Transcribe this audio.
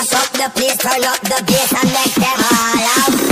mash up the place, turn up the bass and make them all out.